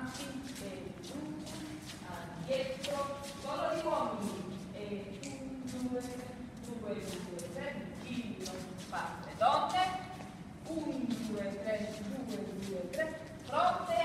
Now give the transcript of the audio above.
avanti e giù, dietro, solo gli uomini e 1, 2, 2, 2, 3, giro, parte donne, 1, 2, 3, 2, 2, 3, fronte